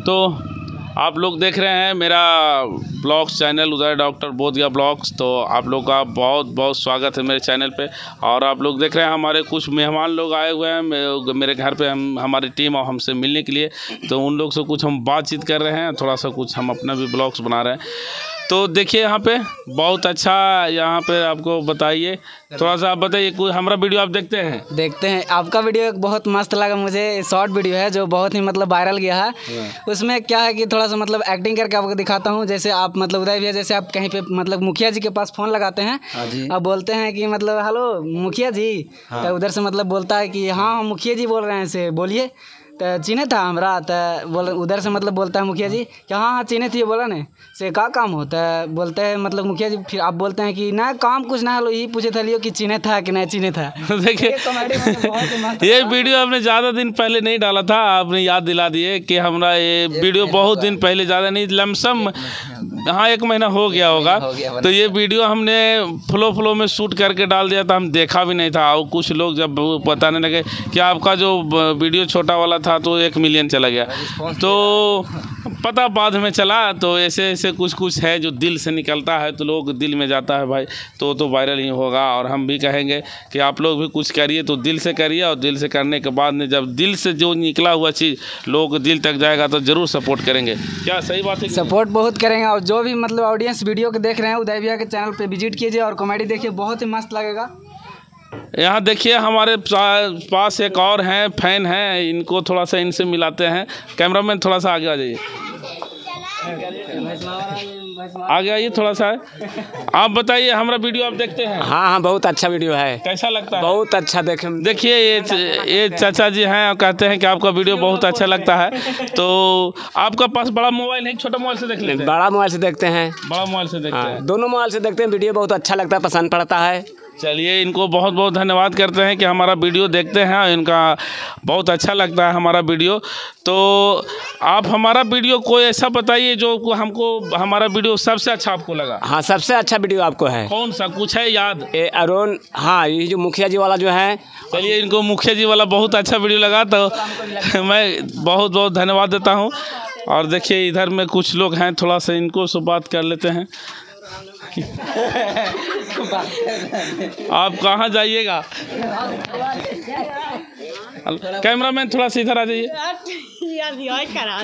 तो आप लोग देख रहे हैं मेरा blogs channel Uday doctor Bodhiya blogs तो आप लोग का बहुत बहुत स्वागत है मेरे चैनल पे। और आप लोग देख रहे हैं हमारे कुछ मेहमान लोग आए हुए हैं मेरे घर पे हम, हमारी टीम और हमसे मिलने के लिए। तो उन लोग से कुछ हम बातचीत कर रहे हैं, थोड़ा सा कुछ हम अपना भी ब्लॉग्स बना रहे हैं। तो देखिए यहाँ पे बहुत अच्छा यहाँ पे आपको बताइए। थोड़ा सा आप बताइए हमारा वीडियो आप देखते हैं? देखते हैं। आपका वीडियो एक बहुत मस्त लगा मुझे शॉर्ट वीडियो है जो बहुत ही मतलब वायरल गया है। उसमें क्या है कि थोड़ा सा मतलब एक्टिंग करके आपको दिखाता हूँ जैसे आप मतलब उदय भैया जैसे आप कहीं पे मतलब मुखिया जी के पास फ़ोन लगाते हैं अब बोलते हैं कि मतलब हेलो मुखिया जी। तो उधर से मतलब बोलता है कि हाँ मुखिया जी बोल रहे हैं से बोलिए। तो चिन्ह था हमारा तो बोल उधर से मतलब बोलता है मुखिया जी कि हाँ हाँ चिन्ह थी बोला ने। से का काम होता है? बोलते हैं मतलब मुखिया जी फिर आप बोलते हैं कि ना काम कुछ ना यही पूछे थे लियो कि चिन्ह था कि नहीं चिन्हे था? देखिए ये वीडियो हमने ज़्यादा दिन पहले नहीं डाला था आपने याद दिला दिए कि हमारा ये वीडियो बहुत दिन पहले ज़्यादा नहीं लमसम हाँ एक महीना हो गया होगा। हो गया तो ये वीडियो हमने फ्लो फ्लो में शूट करके डाल दिया था हम देखा भी नहीं था। और कुछ लोग जब बताने लगे कि आपका जो वीडियो छोटा वाला था तो एक मिलियन चला गया। तो पता बाद में चला तो ऐसे ऐसे कुछ कुछ है जो दिल से निकलता है तो लोग दिल में जाता है भाई। तो तो वायरल ही होगा और हम भी कहेंगे कि आप लोग भी कुछ करिए तो दिल से करिए और दिल से करने के बाद में जब दिल से जो निकला हुआ चीज़ लोग दिल तक जाएगा तो ज़रूर सपोर्ट करेंगे। क्या सही बात है सपोर्ट बहुत करेंगे और जो भी मतलब ऑडियंस वीडियो को देख रहे हैं उदय भैया के चैनल पे विज़िट कीजिए और कॉमेडी देखिए, बहुत ही मस्त लगेगा। यहाँ देखिए, हमारे पास एक और हैं फ़ैन हैं, इनको थोड़ा सा इनसे मिलाते हैं। कैमरामैन थोड़ा सा आगे आ जाइए। आगे आइए थोड़ा सा। आप बताइए हमारा वीडियो आप देखते हैं? हाँ हाँ बहुत अच्छा वीडियो है। कैसा लगता है? बहुत अच्छा देखे देखिए ये ये चाचा जी हैं और कहते हैं कि आपका वीडियो बहुत अच्छा लगता है। तो आपका पास बड़ा मोबाइल है छोटा मोबाइल से देख लेते हैं? बड़ा मोबाइल से देखते हैं। बड़ा मोबाइल से देखते हैं हाँ। दोनों मोबाइल से देखते हैं वीडियो बहुत अच्छा लगता है पसंद पड़ता है। चलिए इनको बहुत बहुत धन्यवाद करते हैं कि हमारा वीडियो देखते हैं और इनका बहुत अच्छा लगता है हमारा वीडियो। तो आप हमारा वीडियो कोई ऐसा बताइए जो हमको हमारा वीडियो सबसे अच्छा आपको लगा। हाँ सबसे अच्छा वीडियो आपको है। कौन सा कुछ है याद? ये अरुण हाँ ये जो मुखिया जी वाला जो है। चलिए इनको मुखिया जी वाला बहुत अच्छा वीडियो लगा तो मैं बहुत बहुत धन्यवाद देता हूँ। और देखिए इधर में कुछ लोग हैं थोड़ा सा इनको से बात कर लेते हैं। आप कहाँ जाइएगा? कैमरा मैन थोड़ा सीधा आ जाइए। करा